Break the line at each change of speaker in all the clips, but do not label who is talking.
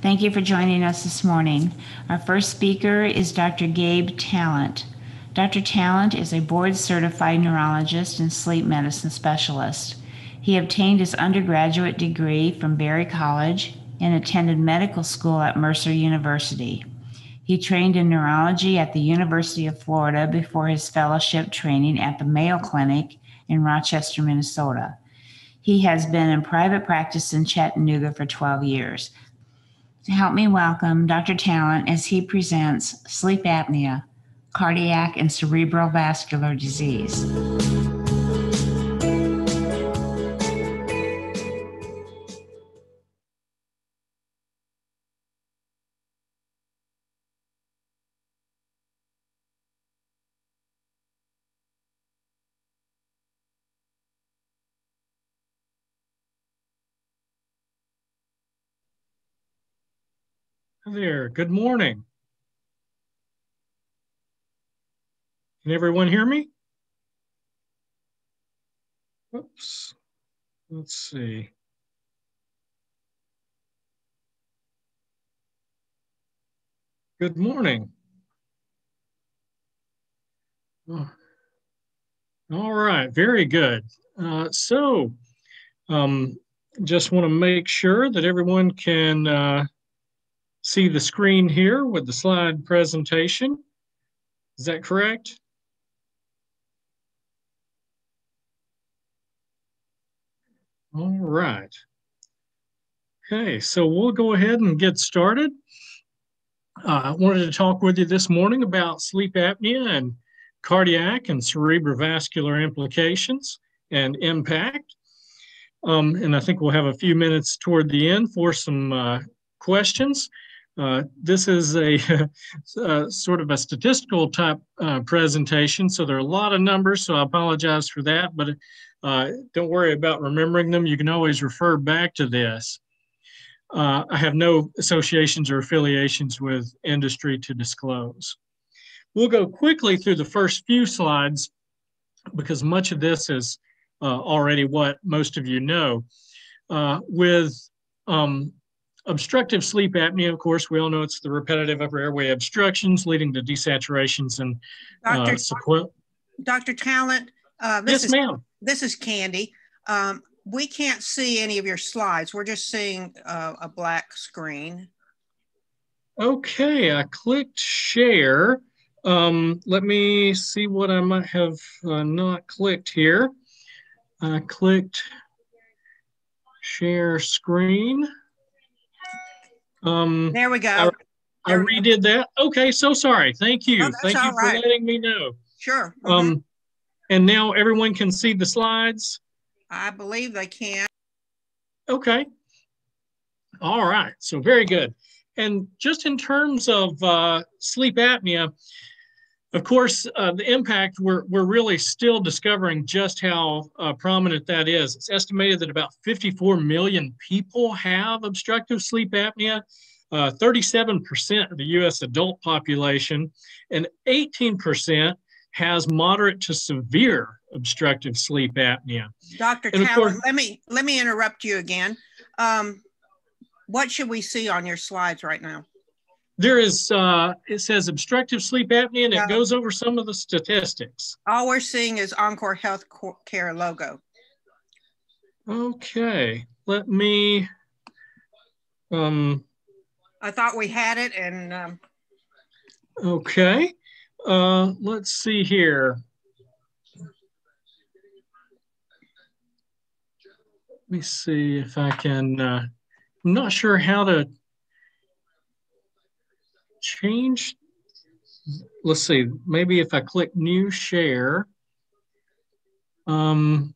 Thank you for joining us this morning. Our first speaker is Dr. Gabe Talent. Dr. Talent is a board certified neurologist and sleep medicine specialist. He obtained his undergraduate degree from Berry College and attended medical school at Mercer University. He trained in neurology at the University of Florida before his fellowship training at the Mayo Clinic in Rochester, Minnesota. He has been in private practice in Chattanooga for 12 years. Help me welcome Dr. Talent as he presents sleep apnea, cardiac and cerebral vascular disease.
There. Good morning. Can everyone hear me? Oops. Let's see. Good morning. All right, very good. Uh, so, um, just want to make sure that everyone can uh, see the screen here with the slide presentation. Is that correct? All right. Okay, so we'll go ahead and get started. Uh, I wanted to talk with you this morning about sleep apnea and cardiac and cerebrovascular implications and impact. Um, and I think we'll have a few minutes toward the end for some uh, questions. Uh, this is a, a, sort of a statistical type uh, presentation, so there are a lot of numbers, so I apologize for that, but uh, don't worry about remembering them. You can always refer back to this. Uh, I have no associations or affiliations with industry to disclose. We'll go quickly through the first few slides because much of this is uh, already what most of you know. with um, Obstructive sleep apnea, of course, we all know it's the repetitive upper airway obstructions leading to desaturations and
Dr. Uh, sequ- Dr. Talent, uh, this
yes,
is,
ma'am.
This is Candy. Um, we can't see any of your slides. We're just seeing uh, a black screen.
Okay, I clicked share. Um, let me see what I might have uh, not clicked here. I clicked share screen.
Um, there we go.
I, I redid that. Okay, so sorry. Thank you. Oh, Thank you for letting me know.
Sure.
Mm-hmm. Um, and now everyone can see the slides.
I believe they can.
Okay. All right. So very good. And just in terms of uh, sleep apnea, of course, uh, the impact, we're, we're really still discovering just how uh, prominent that is. It's estimated that about 54 million people have obstructive sleep apnea, uh, 37% of the US adult population, and 18% has moderate to severe obstructive sleep apnea.
Dr. Talent, let me, let me interrupt you again. Um, what should we see on your slides right now?
There is uh, it says obstructive sleep apnea and yeah. it goes over some of the statistics.
All we're seeing is encore health care logo.
Okay let me um
i thought we had it and um,
okay uh let's see here. Let me see if i can uh i'm not sure how to change, let's see, maybe if I click new share, um,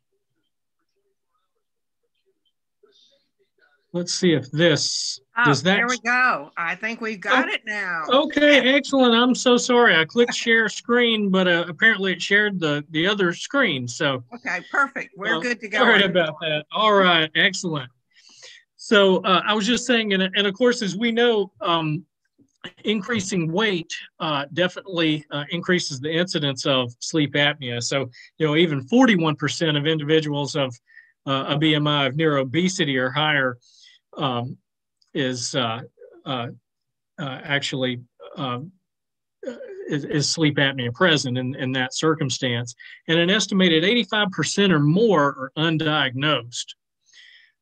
let's see if this,
oh, does that. There we go. I think we've got oh, it now.
Okay, excellent. I'm so sorry. I clicked share screen, but uh, apparently it shared the, the other screen. So.
Okay, perfect. We're uh, good to go.
Sorry about that. All right, excellent. So uh, I was just saying, and, and of course, as we know, um, increasing weight uh, definitely uh, increases the incidence of sleep apnea. So, you know, even 41% of individuals of uh, a BMI of near obesity or higher um, is uh, uh, uh, actually uh, is, is, sleep apnea present in, in that circumstance. And an estimated 85% or more are undiagnosed.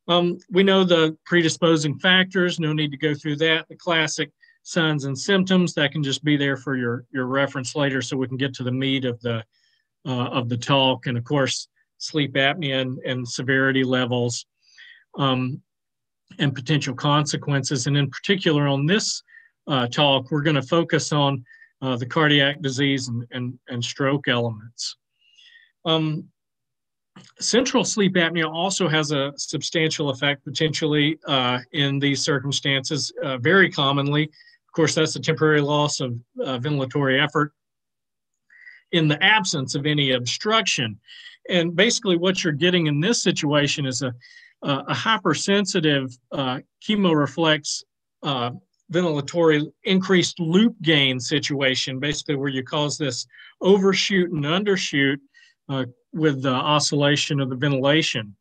Um, we know the predisposing factors, no need to go through that. The classic signs and symptoms that can just be there for your, your reference later so we can get to the meat of the, uh, of the talk. And of course, sleep apnea and, and severity levels um, and potential consequences. And in particular on this uh, talk, we're gonna focus on uh, the cardiac disease and, and, and stroke elements. Um, central sleep apnea also has a substantial effect potentially uh, in these circumstances. Uh, very commonly, of course, that's a temporary loss of uh, ventilatory effort in the absence of any obstruction. And basically, what you're getting in this situation is a, a hypersensitive uh, chemoreflex uh, ventilatory increased loop gain situation, basically, where you cause this overshoot and undershoot uh, with the oscillation of the ventilation.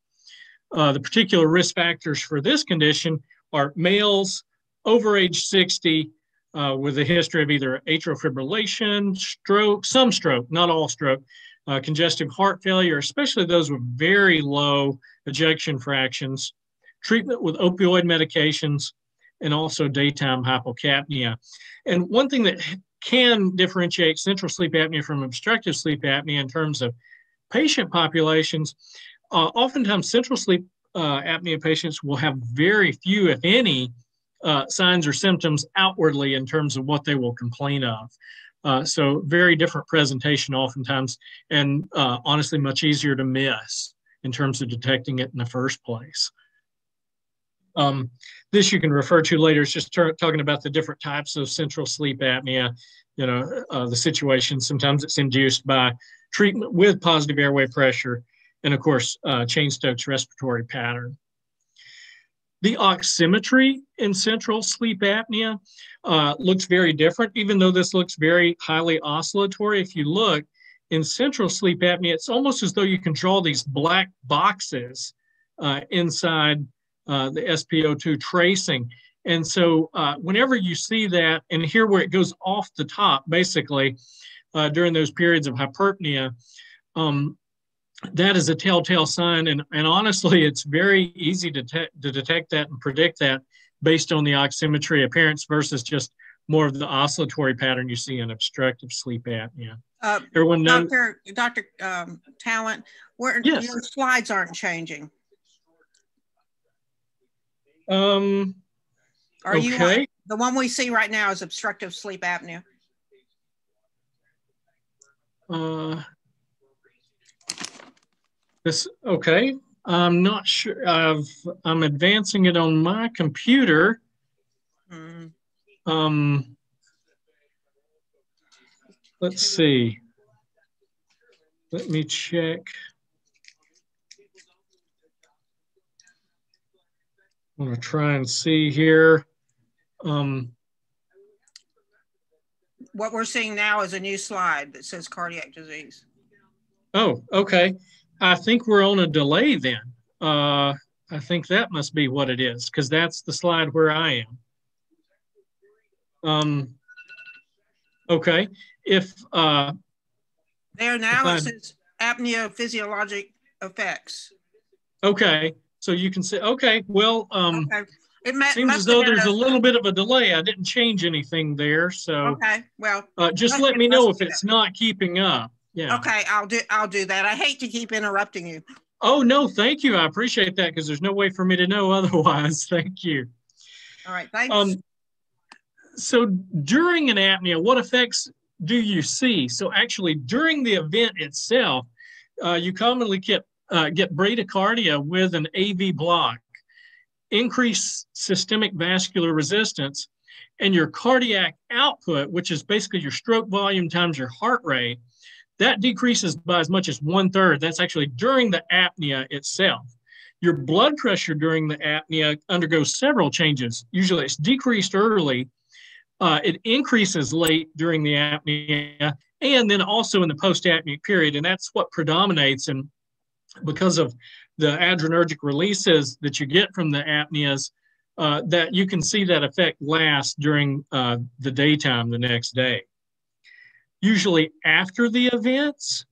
Uh, the particular risk factors for this condition are males over age 60 uh, with a history of either atrial fibrillation, stroke, some stroke, not all stroke, uh, congestive heart failure, especially those with very low ejection fractions, treatment with opioid medications, and also daytime hypocapnia. And one thing that can differentiate central sleep apnea from obstructive sleep apnea in terms of patient populations, uh, oftentimes central sleep uh, apnea patients will have very few, if any, uh, signs or symptoms outwardly in terms of what they will complain of. Uh, so very different presentation oftentimes, and uh, honestly much easier to miss in terms of detecting it in the first place. Um, this you can refer to later. It's just talking about the different types of central sleep apnea. You know, uh, the situation. Sometimes it's induced by treatment with positive airway pressure, and of course, uh, Cheyne-Stokes respiratory pattern. The oximetry in central sleep apnea uh, looks very different, even though this looks very highly oscillatory. If you look in central sleep apnea, it's almost as though you can draw these black boxes uh, inside uh, the SpO2 tracing. And so uh, whenever you see that, and here where it goes off the top, basically, uh, during those periods of hyperpnea, um, that is a telltale sign. And, and honestly, it's very easy to, te- to detect that and predict that based on the oximetry appearance versus just more of the oscillatory pattern you see in obstructive sleep apnea.
Uh, Everyone knows. Dr. Dr. Um, Talent, where yes. your slides aren't changing.
Um,
Are okay. you the one we see right now is obstructive sleep apnea?
Uh, this, okay. I'm not sure. I've, I'm advancing it on my computer. Mm. Um, let's see. Let me check. I'm going to try and see here. Um,
what we're seeing now is a new slide that says cardiac disease.
Oh, okay. I think we're on a delay then. Uh, I think that must be what it is because that's the slide where I am. Um, okay. If uh,
there now it says apnea physiologic effects.
Okay. So you can say, okay, well, um, okay. It may, seems as though there's a, a, little bit of a delay. I didn't change anything there, so
okay. Well,
uh, just let me know if it's not keeping up. Yeah.
Okay, I'll do. I'll do that. I hate to keep interrupting you.
Oh no, thank you. I appreciate that because there's no way for me to know otherwise. Thank you.
All right, thanks. Um,
so during an apnea, what effects do you see? So actually, during the event itself, uh, you commonly get uh, get bradycardia with an AV block, increased systemic vascular resistance, and your cardiac output, which is basically your stroke volume times your heart rate, that decreases by as much as one third. That's actually during the apnea itself. Your blood pressure during the apnea undergoes several changes. Usually it's decreased early, uh, it increases late during the apnea, and then also in the post apneic period. And that's what predominates. And because of the adrenergic releases that you get from the apneas, uh, that you can see that effect last during uh, the daytime the next day. Usually after the events,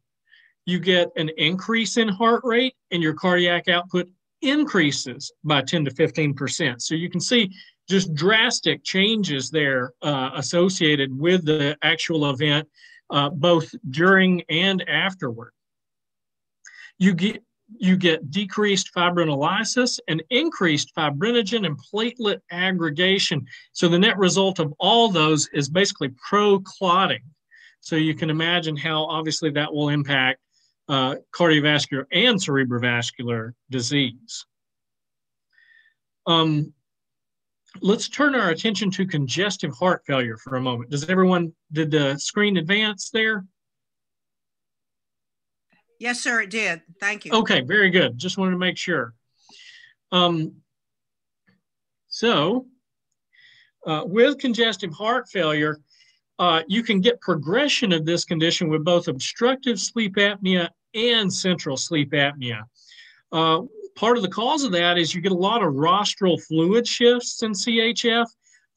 you get an increase in heart rate and your cardiac output increases by 10 to 15%. So you can see just drastic changes there uh, associated with the actual event, uh, both during and afterward. You get you get decreased fibrinolysis and increased fibrinogen and platelet aggregation. So the net result of all those is basically pro-clotting. So you can imagine how obviously that will impact uh, cardiovascular and cerebrovascular disease. Um, let's turn our attention to congestive heart failure for a moment. Does everyone, did the screen advance there?
Yes, sir, it did. Thank you.
Okay, very good. Just wanted to make sure. Um, so, uh, with congestive heart failure, uh, you can get progression of this condition with both obstructive sleep apnea and central sleep apnea. Uh, part of the cause of that is you get a lot of rostral fluid shifts in CHF.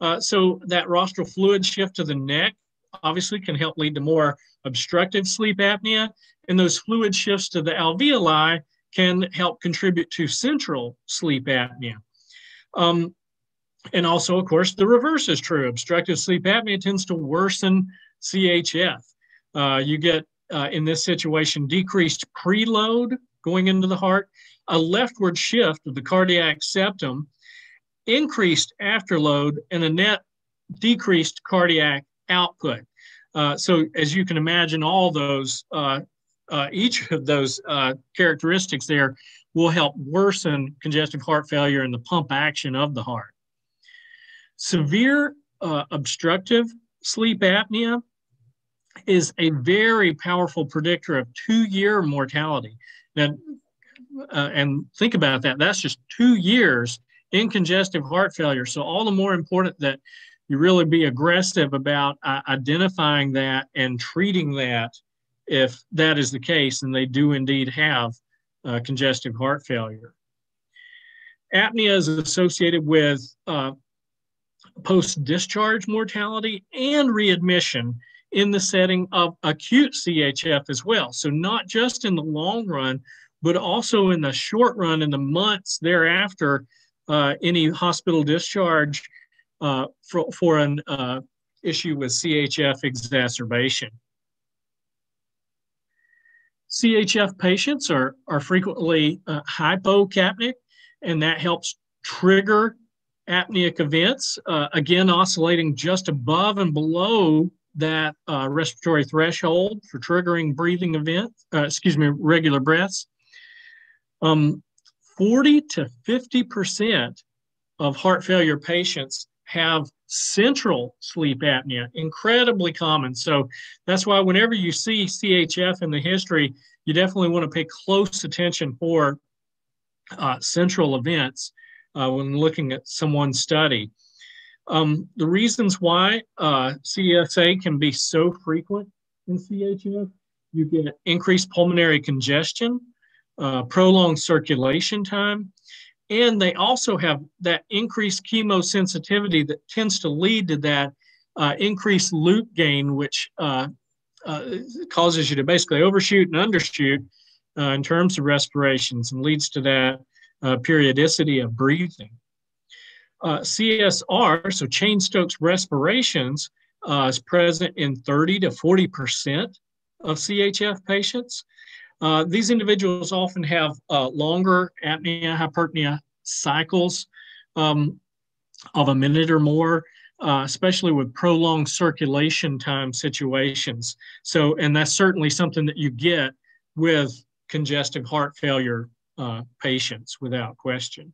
Uh, so that rostral fluid shift to the neck obviously can help lead to more obstructive sleep apnea. And those fluid shifts to the alveoli can help contribute to central sleep apnea. Um, and also, of course, the reverse is true. Obstructive sleep apnea tends to worsen CHF. Uh, you get, uh, in this situation, decreased preload going into the heart, a leftward shift of the cardiac septum, increased afterload, and a net decreased cardiac output. Uh, so, as you can imagine, all those, uh, each of those uh, characteristics there will help worsen congestive heart failure and the pump action of the heart. Severe uh, obstructive sleep apnea is a very powerful predictor of two-year mortality. Now, uh, and think about that. That's just two years in congestive heart failure. So all the more important that you really be aggressive about uh, identifying that and treating that if that is the case, and they do indeed have uh, congestive heart failure. Apnea is associated with uh, post discharge mortality and readmission in the setting of acute CHF as well. So, not just in the long run, but also in the short run, in the months thereafter, uh, any hospital discharge uh, for, for an uh, issue with CHF exacerbation. CHF patients are, are frequently uh, hypocapnic, and that helps trigger apneic events, uh, again, oscillating just above and below that uh, respiratory threshold for triggering breathing events, uh, excuse me, regular breaths. Um, 40 to 50% of heart failure patients have central sleep apnea, incredibly common. So that's why whenever you see CHF in the history, you definitely want to pay close attention for uh, central events uh, when looking at someone's study. Um, the reasons why uh, CSA can be so frequent in CHF, you get increased pulmonary congestion, uh, prolonged circulation time, and they also have that increased chemosensitivity that tends to lead to that uh, increased loop gain, which uh, uh, causes you to basically overshoot and undershoot uh, in terms of respirations and leads to that uh, periodicity of breathing. Uh, CSR, so Cheyne-Stokes respirations, is present in 30 to 40% of CHF patients. Uh, these individuals often have uh, longer apnea hyperpnea cycles um, of a minute or more, uh, especially with prolonged circulation time situations. So, and that's certainly something that you get with congestive heart failure uh, patients without question.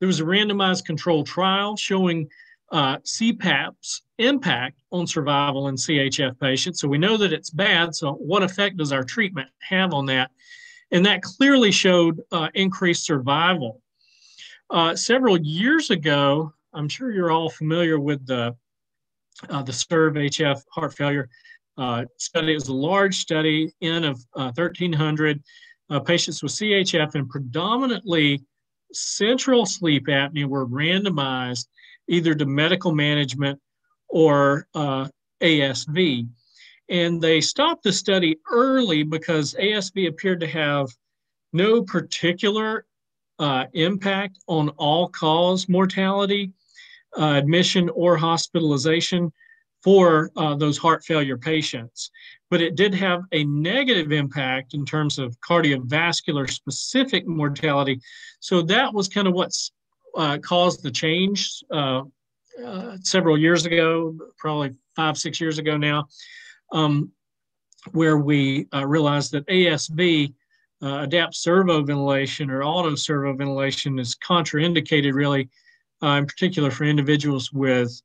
There was a randomized controlled trial showing uh, CPAP's impact on survival in CHF patients. So we know that it's bad. So what effect does our treatment have on that? And that clearly showed uh, increased survival. Uh, several years ago, I'm sure you're all familiar with the uh, the SERVE HF heart failure uh, study. It was a large study, N of 1,300. uh, patients with CHF and predominantly central sleep apnea were randomized either to medical management or uh, ASV. And they stopped the study early because ASV appeared to have no particular uh, impact on all cause mortality, uh, admission, or hospitalization for uh, those heart failure patients. But it did have a negative impact in terms of cardiovascular specific mortality. So that was kind of what uh, caused the change uh, uh, several years ago, probably five, six years ago now, um, where we uh, realized that ASV, uh, adapt servo ventilation or auto servo ventilation, is contraindicated really, uh, in particular for individuals with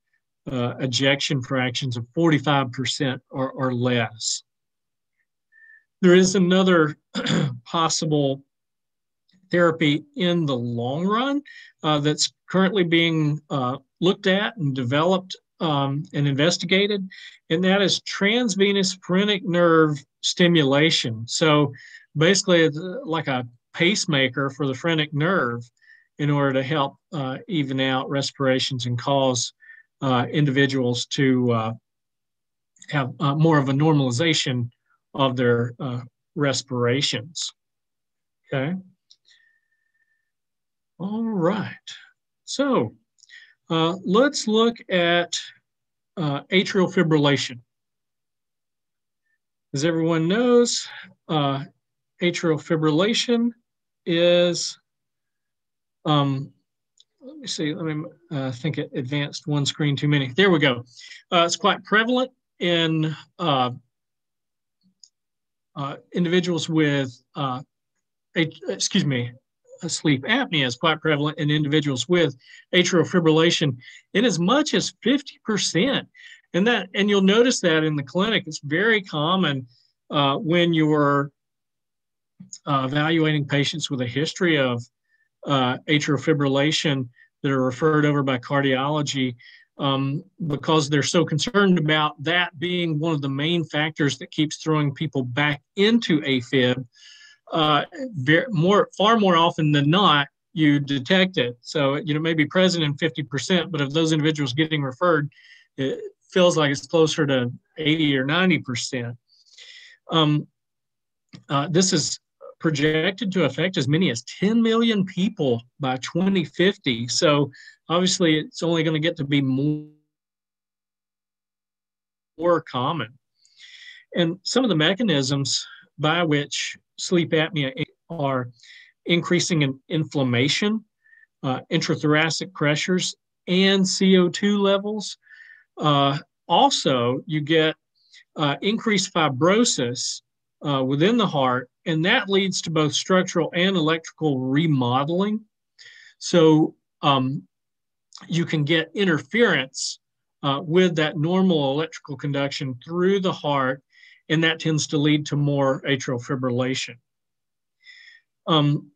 uh, ejection fractions of 45% or, or less. There is another possible therapy in the long run uh, that's currently being uh, looked at and developed um, and investigated, and that is transvenous phrenic nerve stimulation. So basically, it's like a pacemaker for the phrenic nerve in order to help uh, even out respirations and cause uh, individuals to uh, have uh, more of a normalization of their uh, respirations. Okay. All right. So uh, let's look at uh, atrial fibrillation. As everyone knows, uh, atrial fibrillation is, um, let me see, let me uh, think it advanced one screen too many. There we go. Uh, it's quite prevalent in uh, individuals with, excuse me, sleep apnea is quite prevalent in individuals with atrial fibrillation in as much as 50%. And that, and you'll notice that in the clinic, it's very common uh, when you're uh, evaluating patients with a history of uh, atrial fibrillation that are referred over by cardiology um, because they're so concerned about that being one of the main factors that keeps throwing people back into AFib uh, more far more often than not you detect it. So you know maybe present in 50%, but of those individuals getting referred, it feels like it's closer to 80 or 90%. Um, uh, this is projected to affect as many as 10 million people by 2050. So obviously, it's only going to get to be more, more common. And some of the mechanisms by which sleep apnea are increasing in inflammation, uh, intrathoracic pressures, and CO2 levels. Uh, also, you get uh, increased fibrosis uh, within the heart, and that leads to both structural and electrical remodeling. So um, you can get interference uh, with that normal electrical conduction through the heart and that tends to lead to more atrial fibrillation. Um,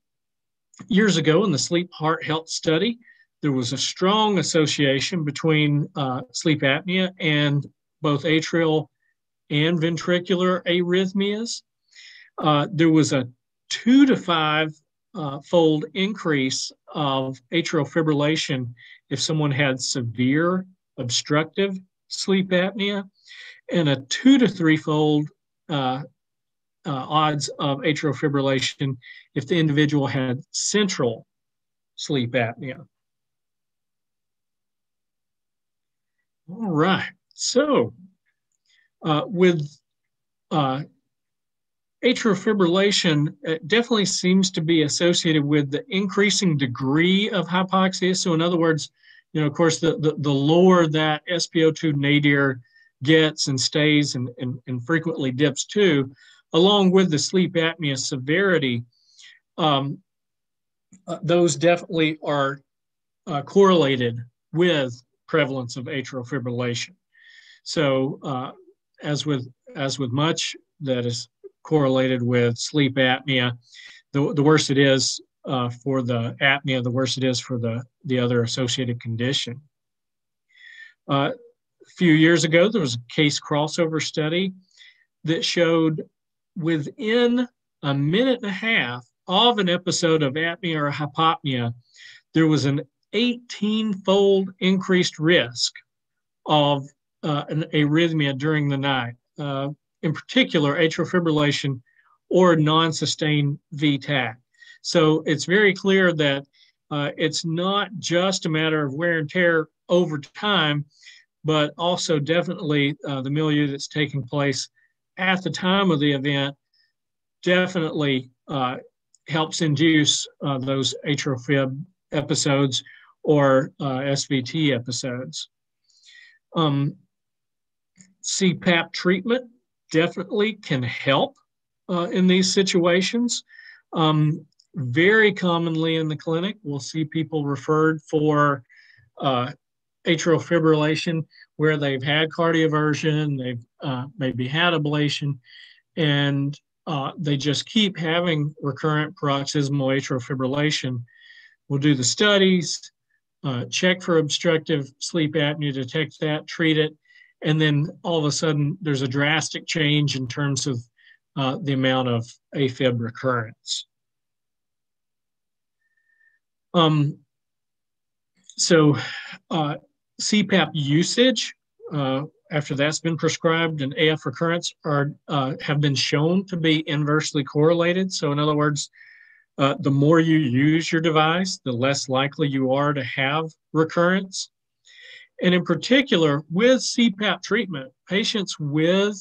years ago in the sleep heart health study, there was a strong association between uh, sleep apnea and both atrial and ventricular arrhythmias. Uh, there was a two to five uh, fold increase of atrial fibrillation if someone had severe obstructive sleep apnea and a two to three fold uh, uh, odds of atrial fibrillation if the individual had central sleep apnea. All right, so uh, with uh, atrial fibrillation, it definitely seems to be associated with the increasing degree of hypoxia. So in other words, you know, of course, the, the, the lower that SpO2 nadir gets and stays and, and, and frequently dips too, along with the sleep apnea severity, um, uh, those definitely are uh, correlated with prevalence of atrial fibrillation. So uh, as with as with much that is correlated with sleep apnea, the, the worse it is uh, for the apnea, the worse it is for the, the other associated condition. Few years ago, there was a case crossover study that showed within a minute and a half of an episode of apnea or hypopnea, there was an 18 fold increased risk of uh, an arrhythmia during the night, uh, in particular, atrial fibrillation or non sustained VTach. So it's very clear that uh, it's not just a matter of wear and tear over time, but also definitely uh, the milieu that's taking place at the time of the event definitely uh, helps induce uh, those atrial fib episodes or uh, SVT episodes. Um, CPAP treatment definitely can help uh, in these situations. Um, very commonly in the clinic, we'll see people referred for uh, atrial fibrillation where they've had cardioversion, they've uh, maybe had ablation, and uh, they just keep having recurrent paroxysmal atrial fibrillation. We'll do the studies, uh, check for obstructive sleep apnea, detect that, treat it, and then all of a sudden there's a drastic change in terms of uh, the amount of AFib recurrence. Um, so uh, CPAP usage uh, after that's been prescribed and AF recurrence are uh, have been shown to be inversely correlated. So in other words, uh, the more you use your device, the less likely you are to have recurrence. And in particular, with CPAP treatment, patients with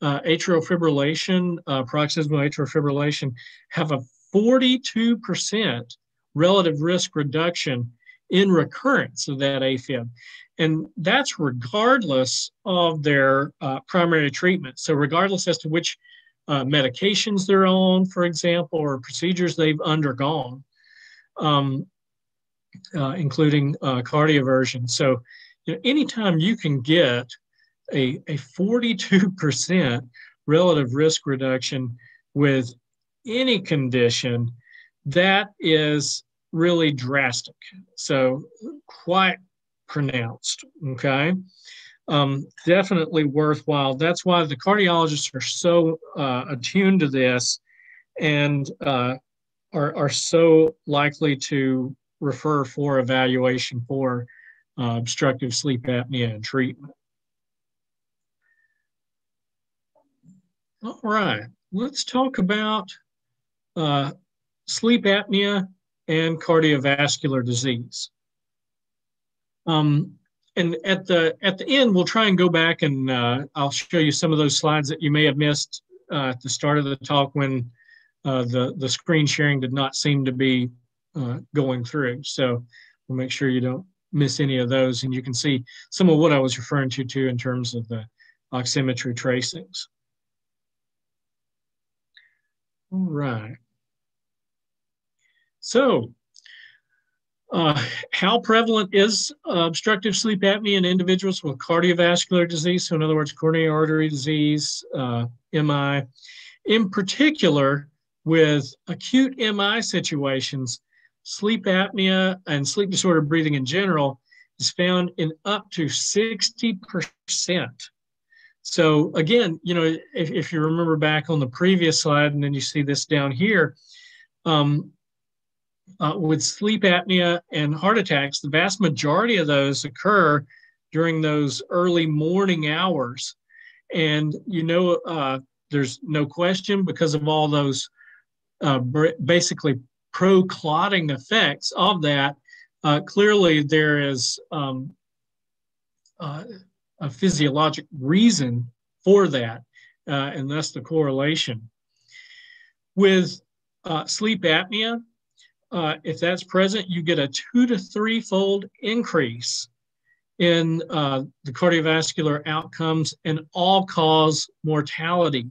uh, atrial fibrillation, uh, paroxysmal atrial fibrillation, have a 42% relative risk reduction in recurrence of that AFib. And that's regardless of their uh, primary treatment. So, regardless as to which uh, medications they're on, for example, or procedures they've undergone, um, uh, including uh, cardioversion. So, you know, anytime you can get a, a 42% relative risk reduction with any condition, that is really drastic. So, quite pronounced. Okay. Um, definitely worthwhile. That's why the cardiologists are so uh, attuned to this and uh, are, are so likely to refer for evaluation for uh, obstructive sleep apnea and treatment. All right, let's talk about uh, sleep apnea and cardiovascular disease. Um, and at the at the end, we'll try and go back and uh, I'll show you some of those slides that you may have missed uh, at the start of the talk when uh, the the screen sharing did not seem to be uh, going through. So we'll make sure you don't miss any of those, and you can see some of what I was referring to too in terms of the oximetry tracings. All right. So uh, how prevalent is obstructive sleep apnea in individuals with cardiovascular disease? So, in other words, coronary artery disease, uh, MI. In particular, with acute MI situations, sleep apnea and sleep disorder breathing in general is found in up to 60%. So, again, you know, if, if you remember back on the previous slide, and then you see this down here, um, uh, with sleep apnea and heart attacks, the vast majority of those occur during those early morning hours. And you know, uh, there's no question because of all those uh, basically pro clotting effects of that. Uh, clearly, there is um, uh, a physiologic reason for that, uh, and that's the correlation. With sleep apnea, uh, if that's present, you get a two to three fold increase in uh, the cardiovascular outcomes and all cause mortality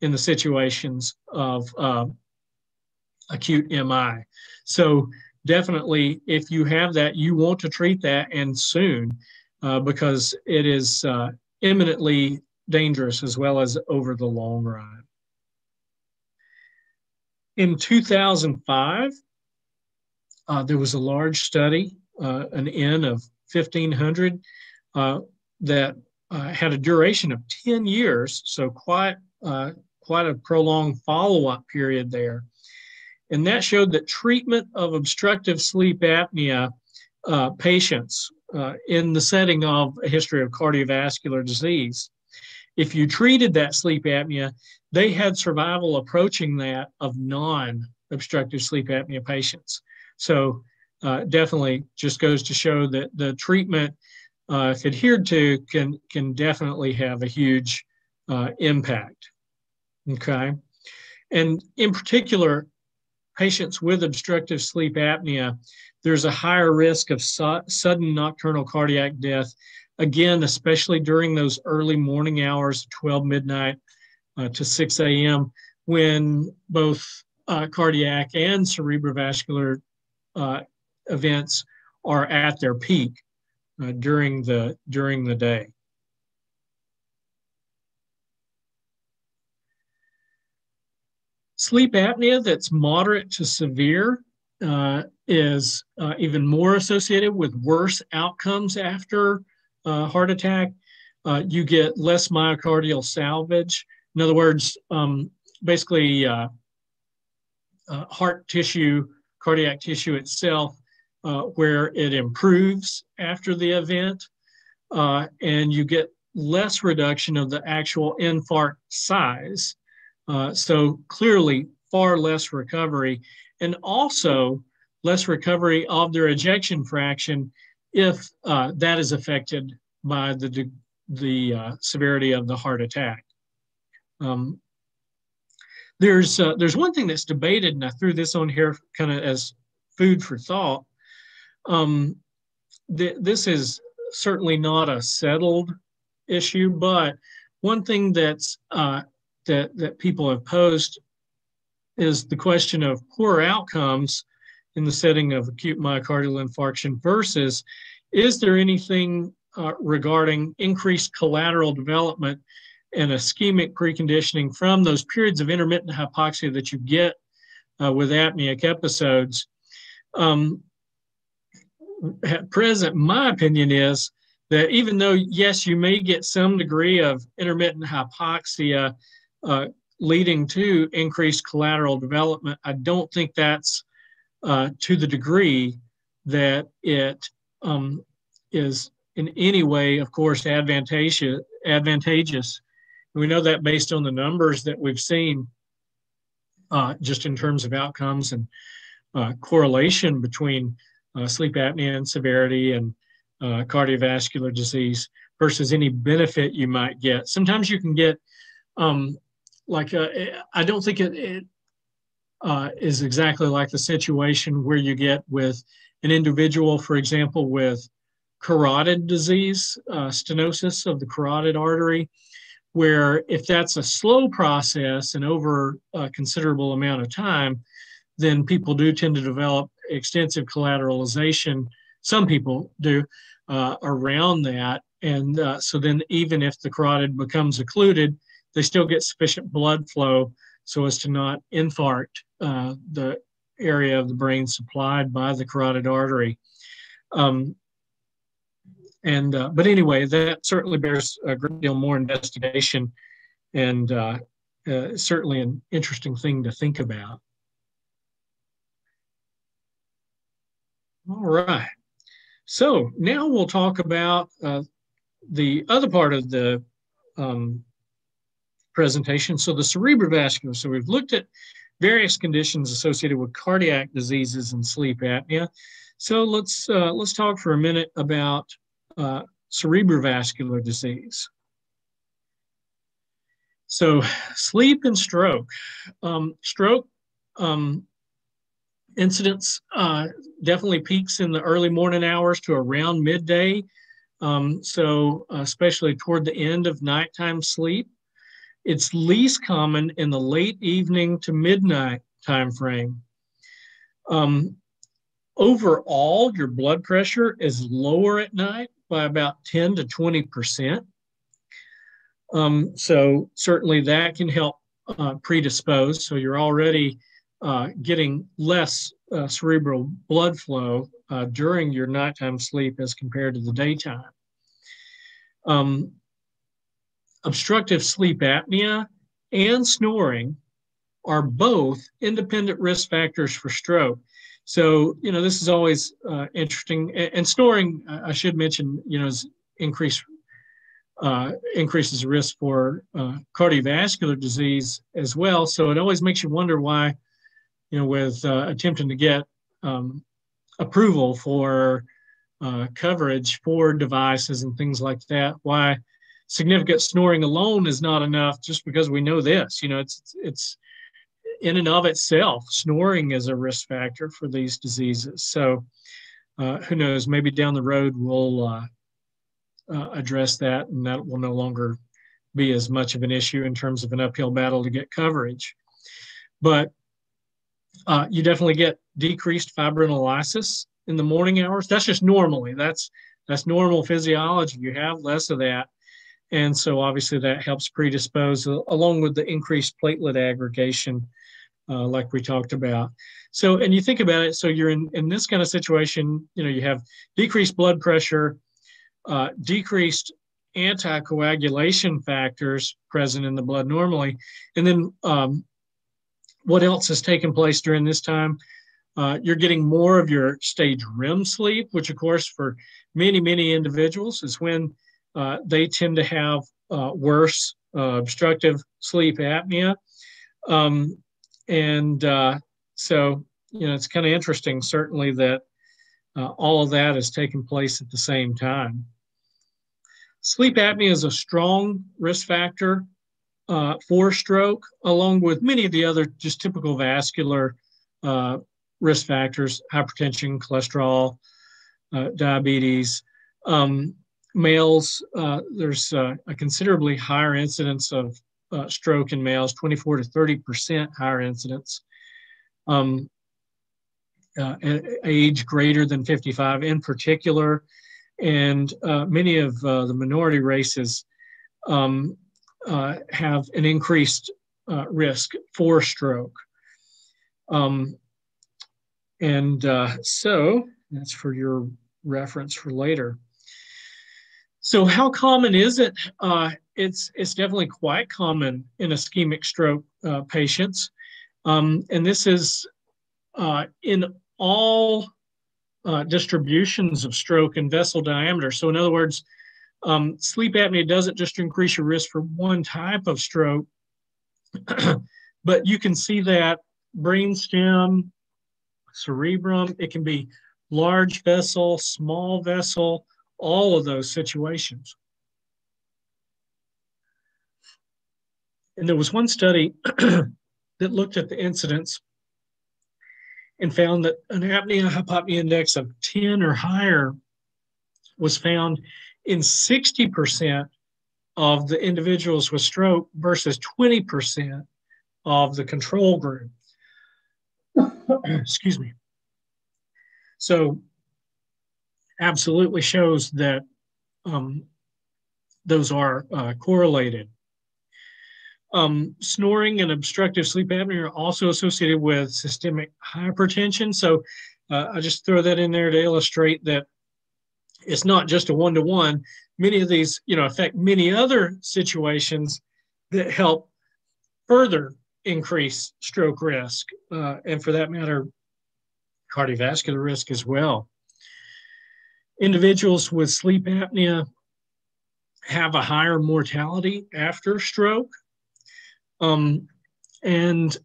in the situations of uh, acute MI. So, definitely, if you have that, you want to treat that and soon uh, because it is uh, imminently dangerous as well as over the long run. In 2005, uh, there was a large study, uh, an N of 1,500, uh, that uh, had a duration of 10 years, so quite uh, quite a prolonged follow-up period there. And that showed that treatment of obstructive sleep apnea patients in the setting of a history of cardiovascular disease, if you treated that sleep apnea, they had survival approaching that of non-obstructive sleep apnea patients. So uh, definitely just goes to show that the treatment, uh, if adhered to, can can definitely have a huge uh, impact. Okay, and in particular, patients with obstructive sleep apnea, there's a higher risk of su sudden nocturnal cardiac death. Again, especially during those early morning hours, 12 midnight uh, to 6 a.m., when both uh, cardiac and cerebrovascular uh, events are at their peak uh, during the during the day. Sleep apnea that's moderate to severe uh, is uh, even more associated with worse outcomes after heart attack. Uh, you get less myocardial salvage. In other words, um, basically, uh, uh, heart tissue, cardiac tissue itself, where it improves after the event, and you get less reduction of the actual infarct size. Uh, so clearly far less recovery and also less recovery of their ejection fraction if uh, that is affected by the, the uh, severity of the heart attack. Um, there's, uh, there's one thing that's debated, and I threw this on here kind of as food for thought. Um, th this is certainly not a settled issue, but one thing that's uh, that, that people have posed is the question of poor outcomes in the setting of acute myocardial infarction versus is there anything uh, regarding increased collateral development and ischemic preconditioning from those periods of intermittent hypoxia that you get uh, with apneic episodes? Um, at present, my opinion is that even though, yes, you may get some degree of intermittent hypoxia uh, leading to increased collateral development. I don't think that's uh, to the degree that it um, is in any way, of course, advantageous. Advantageous. We know that based on the numbers that we've seen, uh, just in terms of outcomes and uh, correlation between uh, sleep apnea and severity and uh, cardiovascular disease versus any benefit you might get. Sometimes you can get um, like uh, I don't think it, it uh, is exactly like the situation where you get with an individual, for example, with carotid disease, uh, stenosis of the carotid artery, where if that's a slow process and over a considerable amount of time, then people do tend to develop extensive collateralization. Some people do uh, around that. And uh, so then, even if the carotid becomes occluded, they still get sufficient blood flow so as to not infarct uh, the area of the brain supplied by the carotid artery. Um, and uh, but anyway, that certainly bears a great deal more investigation, and uh, uh certainly an interesting thing to think about. All right, so now we'll talk about uh, the other part of the um, presentation. So the cerebrovascular, so we've looked at various conditions associated with cardiac diseases and sleep apnea. So let's, uh, let's talk for a minute about uh, cerebrovascular disease. So sleep and stroke. Um, stroke um, incidence uh, definitely peaks in the early morning hours to around midday. Um, so especially toward the end of nighttime sleep. It's least common in the late evening to midnight time frame. Um, overall, your blood pressure is lower at night by about 10 to 20 percent. Um, so certainly that can help uh, predispose. So you're already uh, getting less uh, cerebral blood flow uh, during your nighttime sleep as compared to the daytime. Um, obstructive sleep apnea and snoring are both independent risk factors for stroke. So, you know, this is always uh, interesting. And, snoring, I should mention, you know, is increased uh, increases risk for uh, cardiovascular disease as well. So it always makes you wonder why, you know, with uh, attempting to get um, approval for uh, coverage for devices and things like that, why significant snoring alone is not enough just because we know this. You know, it's it's in and of itself, snoring is a risk factor for these diseases. So uh, who knows? Maybe down the road we'll uh, uh, address that, and that will no longer be as much of an issue in terms of an uphill battle to get coverage. But uh, you definitely get decreased fibrinolysis in the morning hours. That's just normally. That's that's normal physiology. You have less of that, and so obviously that helps predispose, uh, along with the increased platelet aggregation, uh, like we talked about. So, and you think about it. So you're in in this kind of situation. You know, you have decreased blood pressure, uh, decreased anticoagulation factors present in the blood normally. And then um, what else has taken place during this time? Uh, you're getting more of your stage REM sleep, which, of course, for many, many individuals is when uh, they tend to have uh, worse uh, obstructive sleep apnea. Um, and uh, so, you know, it's kind of interesting, certainly, that uh, all of that is taking place at the same time. Sleep apnea is a strong risk factor uh, for stroke, along with many of the other just typical vascular uh, risk factors, hypertension, cholesterol, uh, diabetes. Um, males, uh, there's uh, a considerably higher incidence of uh, stroke in males, 24 to 30% higher incidence. Um, age greater than 55 in particular, and uh, many of uh, the minority races um, uh, have an increased uh, risk for stroke. Um, and uh, so that's for your reference for later. So how common is it? Uh, it's, it's definitely quite common in ischemic stroke patients. Um, and this is in all uh, distributions of stroke and vessel diameter. So, in other words, um, sleep apnea doesn't just increase your risk for one type of stroke, but you can see that brainstem, cerebrum, it can be large vessel, small vessel, all of those situations. And there was one study that looked at the incidence and found that an apnea hypopnea index of 10 or higher was found in 60% of the individuals with stroke versus 20% of the control group. Excuse me. So, absolutely shows that um, those are uh, correlated. Um, snoring and obstructive sleep apnea are also associated with systemic hypertension. So uh, I just throw that in there to illustrate that it's not just a one-to-one. Many of these, you know, affect many other situations that help further increase stroke risk, uh, and for that matter, cardiovascular risk as well. Individuals with sleep apnea have a higher mortality after stroke. Um, and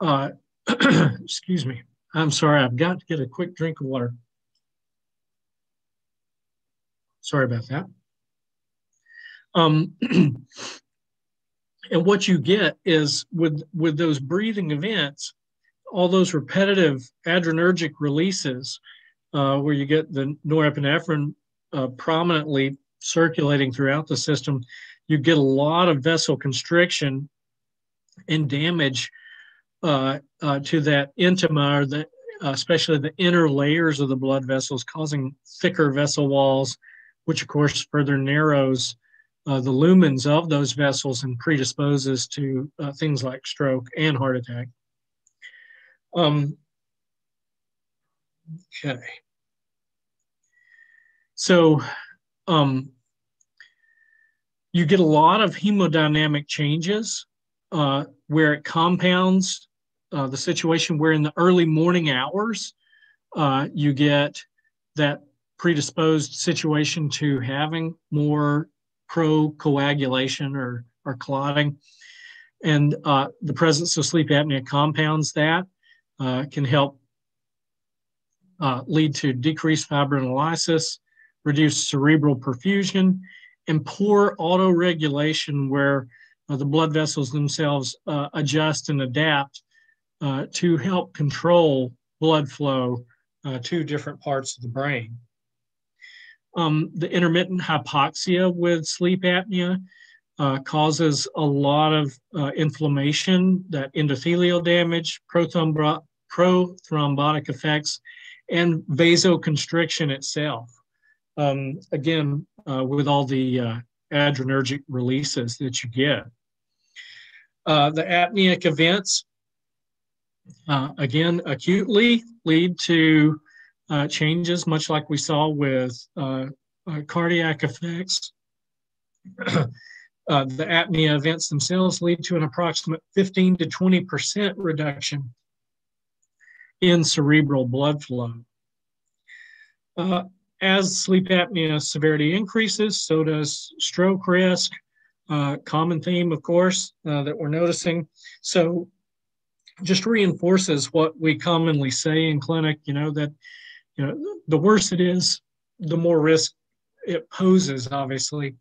uh, excuse me, I'm sorry, I've got to get a quick drink of water. Sorry about that. Um, and what you get is with with those breathing events, all those repetitive adrenergic releases, uh, where you get the norepinephrine uh, prominently circulating throughout the system, you get a lot of vessel constriction and damage uh, uh, to that intima or the, especially the inner layers of the blood vessels, causing thicker vessel walls, which of course further narrows uh, the lumens of those vessels and predisposes to uh, things like stroke and heart attack. Um, okay. So um, you get a lot of hemodynamic changes uh, where it compounds uh, the situation where in the early morning hours, uh, you get that predisposed situation to having more procoagulation or, or clotting. And uh, the presence of sleep apnea compounds that, uh, can help uh, lead to decreased fibrinolysis, reduced cerebral perfusion, and poor auto regulation where uh, the blood vessels themselves uh, adjust and adapt uh, to help control blood flow uh, to different parts of the brain. Um, the intermittent hypoxia with sleep apnea uh, causes a lot of uh, inflammation, that endothelial damage, prothrombotic effects, and vasoconstriction itself. Um, again, uh, with all the uh, adrenergic releases that you get. Uh, the apneic events, uh, again, acutely lead to uh, changes, much like we saw with uh, cardiac effects. the apnea events themselves lead to an approximate 15 to 20% reduction in cerebral blood flow. As sleep apnea severity increases, so does stroke risk. Uh, common theme, of course, uh, that we're noticing. So just reinforces what we commonly say in clinic, you know, that, you know, the worse it is, the more risk it poses, obviously.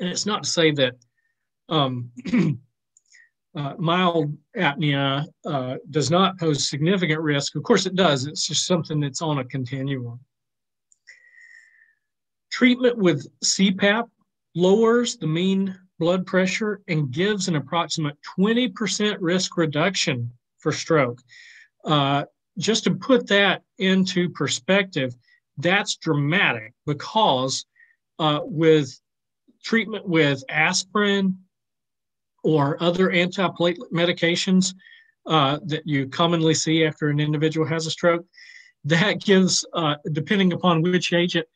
And it's not to say that um, uh, mild apnea uh, does not pose significant risk. Of course, it does. It's just something that's on a continuum. Treatment with CPAP lowers the mean blood pressure and gives an approximate 20% risk reduction for stroke. Uh, just to put that into perspective, that's dramatic because uh, with treatment with aspirin, or other antiplatelet medications uh, that you commonly see after an individual has a stroke. That gives, uh, depending upon which agent,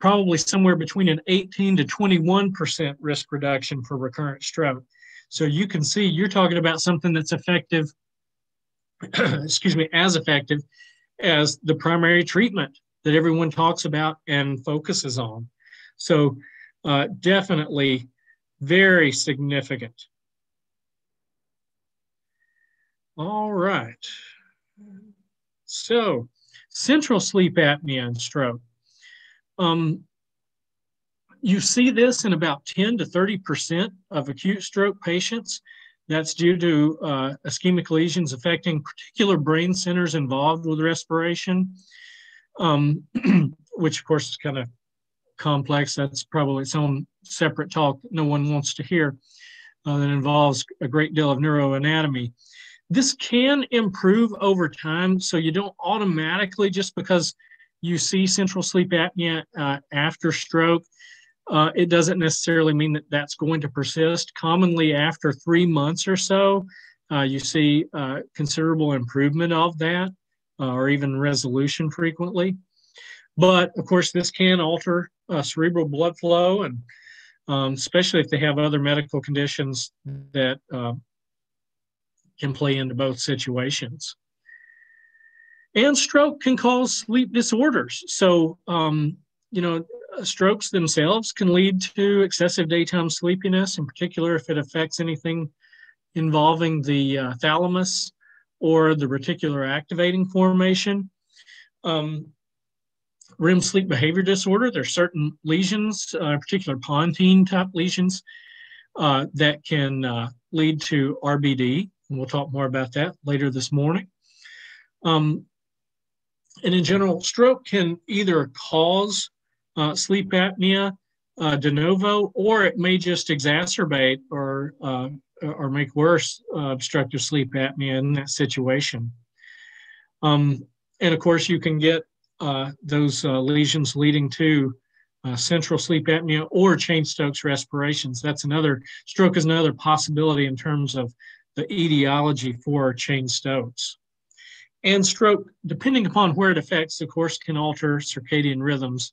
probably somewhere between an 18 to 21% risk reduction for recurrent stroke. So you can see you're talking about something that's effective, excuse me, as effective as the primary treatment that everyone talks about and focuses on. So uh, definitely very significant. All right. So, central sleep apnea and stroke. Um, you see this in about 10 to 30% of acute stroke patients. That's due to uh, ischemic lesions affecting particular brain centers involved with respiration, um, which of course is kind of complex. That's probably its own separate talk no one wants to hear uh, that involves a great deal of neuroanatomy. This can improve over time, so you don't automatically, just because you see central sleep apnea uh, after stroke, uh, it doesn't necessarily mean that that's going to persist. Commonly, after three months or so, uh, you see uh, considerable improvement of that uh, or even resolution frequently. But of course, this can alter uh, cerebral blood flow, and um, especially if they have other medical conditions that can play into both situations. And stroke can cause sleep disorders. So, um, you know, strokes themselves can lead to excessive daytime sleepiness, in particular if it affects anything involving the uh, thalamus or the reticular activating formation. Um, REM sleep behavior disorder, there's certain lesions, uh, particular pontine type lesions, uh, that can uh, lead to RBD, and we'll talk more about that later this morning. Um, and in general, stroke can either cause uh, sleep apnea uh, de novo, or it may just exacerbate or uh, or make worse uh, obstructive sleep apnea in that situation. Um, and of course, you can get uh, those uh, lesions leading to central sleep apnea or Cheyne-Stokes respirations. That's another stroke is another possibility in terms of the etiology for Cheyne-Stokes. And stroke, depending upon where it affects, of course, can alter circadian rhythms,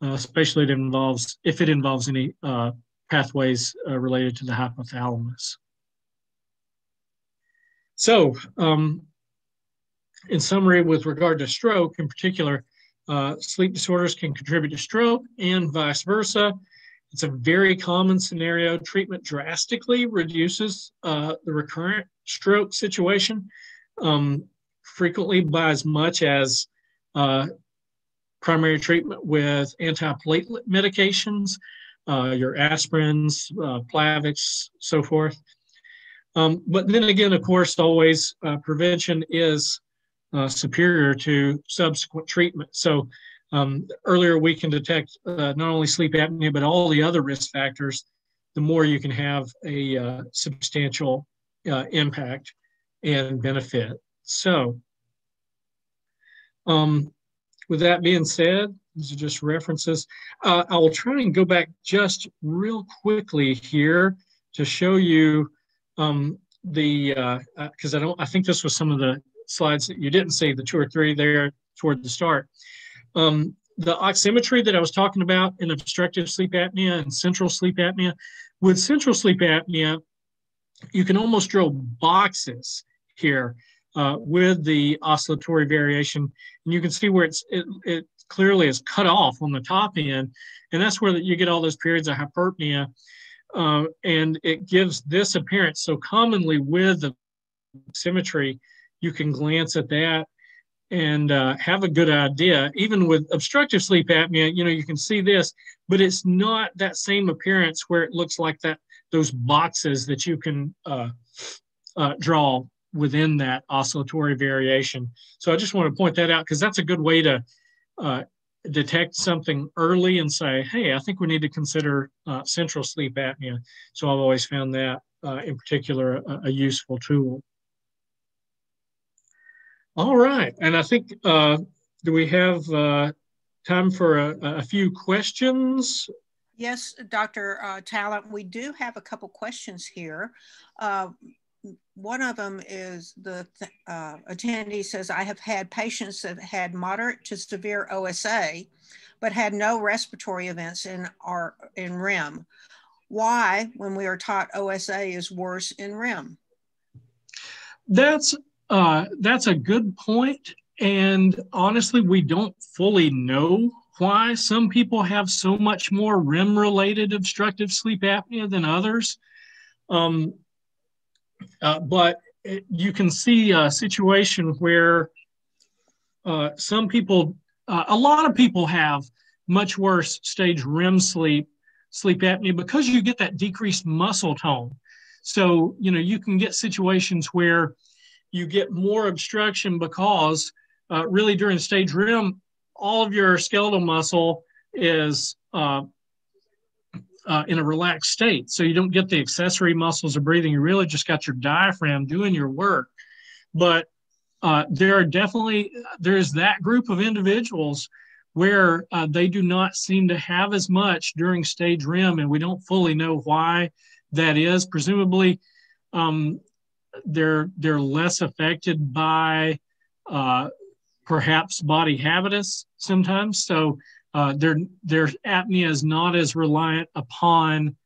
uh, especially if it involves, if it involves any uh, pathways uh, related to the hypothalamus. so, um, in summary, with regard to stroke in particular, uh, sleep disorders can contribute to stroke and vice versa. It's a very common scenario. Treatment drastically reduces uh, the recurrent stroke situation, um, frequently by as much as uh, primary treatment with antiplatelet medications, uh, your aspirins, uh, Plavix, so forth. Um, but then again, of course, always uh, prevention is uh, superior to subsequent treatment. So um, earlier we can detect uh, not only sleep apnea, but all the other risk factors, the more you can have a substantial impact and benefit. So um, with that being said, these are just references. Uh, I will try and go back just real quickly here to show you um, the, because uh, I don't, I think this was some of the slides that you didn't see, the two or three there toward the start. Um, the oximetry that I was talking about in obstructive sleep apnea and central sleep apnea, with central sleep apnea, you can almost drill boxes here uh, with the oscillatory variation. And you can see where it's it, it clearly is cut off on the top end. And that's where you get all those periods of hyperpnea. Uh, and it gives this appearance. So commonly with the oximetry, you can glance at that and uh, have a good idea. Even with obstructive sleep apnea, you know, you can see this, but it's not that same appearance where it looks like that those boxes that you can uh, uh, draw within that oscillatory variation. So I just want to point that out because that's a good way to uh, detect something early and say, hey, I think we need to consider uh, central sleep apnea. So I've always found that uh, in particular a, a useful tool. All right, and I think, uh, do we have uh, time for a, a, few questions?
Yes, Dr. Uh, Talent, we do have a couple questions here. One of them is the uh, attendee says, I have had patients that had moderate to severe OSA, but had no respiratory events in, our, in REM. Why, when we are taught OSA is worse in REM?
That's uh, that's a good point. And honestly, we don't fully know why some people have so much more REM related obstructive sleep apnea than others. Um, uh, but it, you can see a situation where uh, some people, uh, a lot of people have much worse stage REM sleep, sleep apnea because you get that decreased muscle tone. So, you know, you can get situations where you get more obstruction because uh, really during stage REM, all of your skeletal muscle is uh, in a relaxed state. So you don't get the accessory muscles of breathing. You really just got your diaphragm doing your work. But uh, there are definitely, there's that group of individuals where uh, they do not seem to have as much during stage REM, and we don't fully know why that is. Presumably, um, they're they're less affected by uh, perhaps body habitus sometimes. So uh, their their apnea is not as reliant upon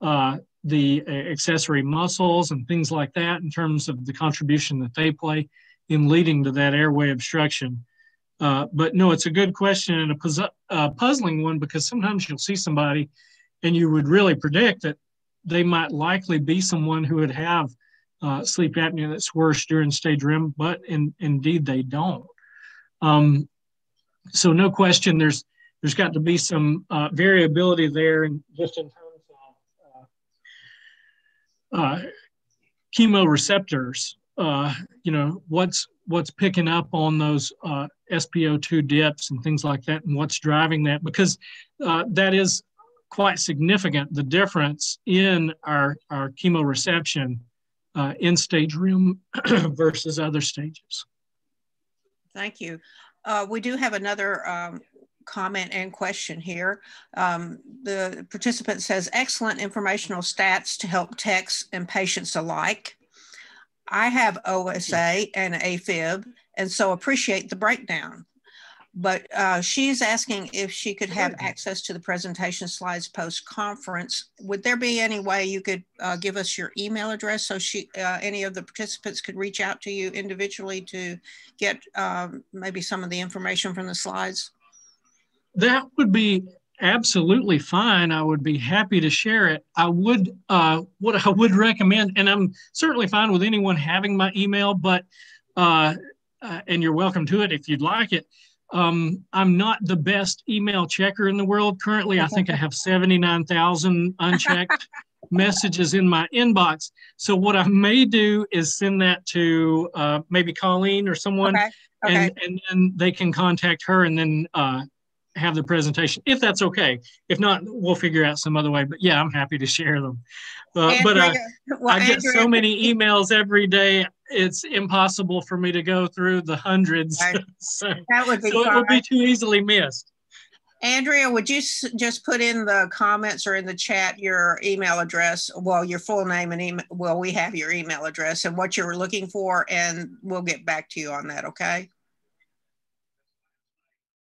uh, the accessory muscles and things like that in terms of the contribution that they play in leading to that airway obstruction. Uh, but no, it's a good question and a puzz- uh, puzzling one because sometimes you'll see somebody and you would really predict that they might likely be someone who would have uh, sleep apnea that's worse during stage REM, but in, indeed they don't. Um, so no question, there's there's got to be some uh, variability there, and just in terms of uh, uh chemoreceptors. Uh, you know what's what's picking up on those uh, SpO2 dips and things like that, and what's driving that because that is quite significant. The difference in our our chemoreception uh, in stage REM versus other stages.
Thank you. Uh, we do have another um, comment and question here. Um, the participant says, excellent informational stats to help techs and patients alike. I have OSA and AFib, and so appreciate the breakdown. but uh, she's asking if she could have access to the presentation slides post-conference. Would there be any way you could uh, give us your email address so she, uh, any of the participants could reach out to you individually to get um, maybe some of the information from the slides?
That would be absolutely fine. I would be happy to share it. I would, uh, what I would recommend, and I'm certainly fine with anyone having my email, but, uh, uh, and you're welcome to it if you'd like it. Um, I'm not the best email checker in the world. Currently, I think I have 79,000 unchecked messages in my inbox. So what I may do is send that to uh, maybe Colleen or someone,
Okay, okay.
and, and then they can contact her and then uh, have the presentation, if that's okay. If not, we'll figure out some other way. But yeah, I'm happy to share them. Uh, but uh,
well,
I get so many emails every day. It's impossible for me to go through the hundreds.
Right.
so
That would be
so it would be too easily missed.
Andrea, would you s- just put in the comments or in the chat your email address? Well, your full name and email. Well, we have your email address and what you're looking for, and we'll get back to you on that. Okay.